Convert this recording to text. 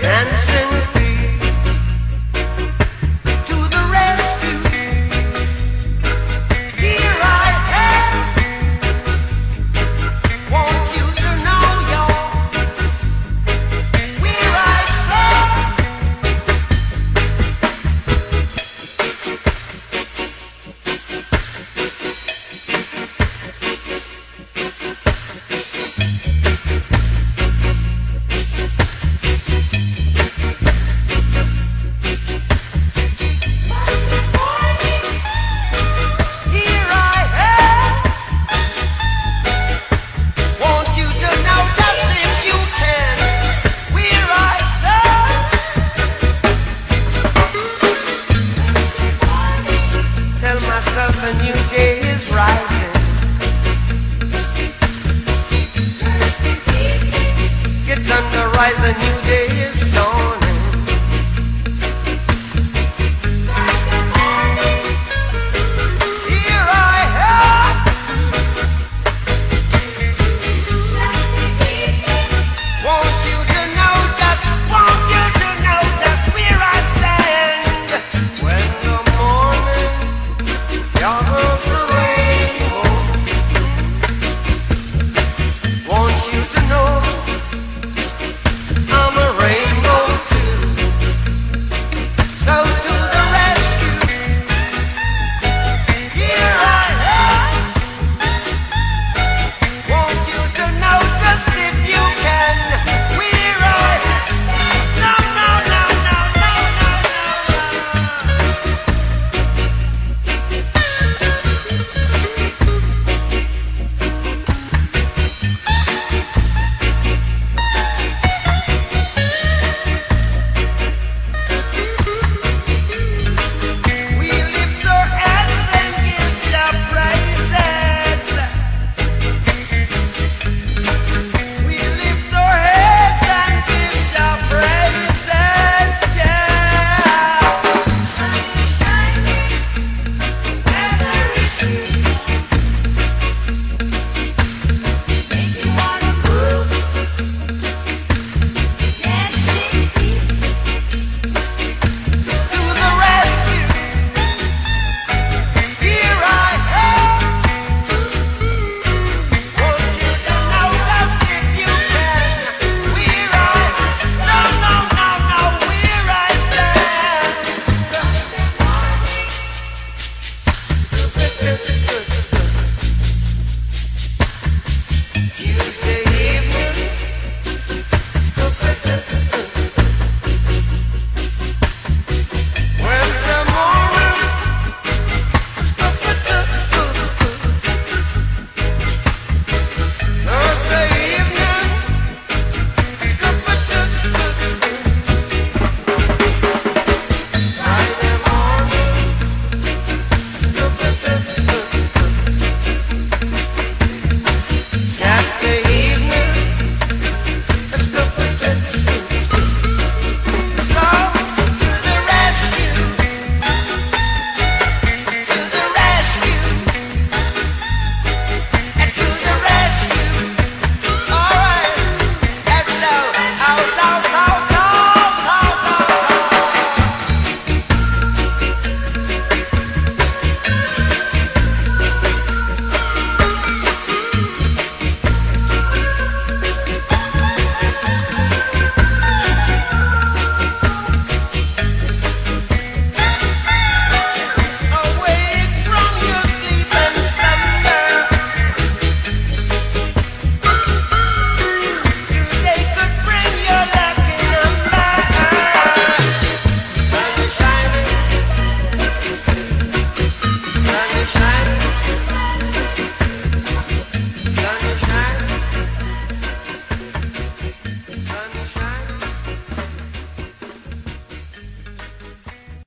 dancing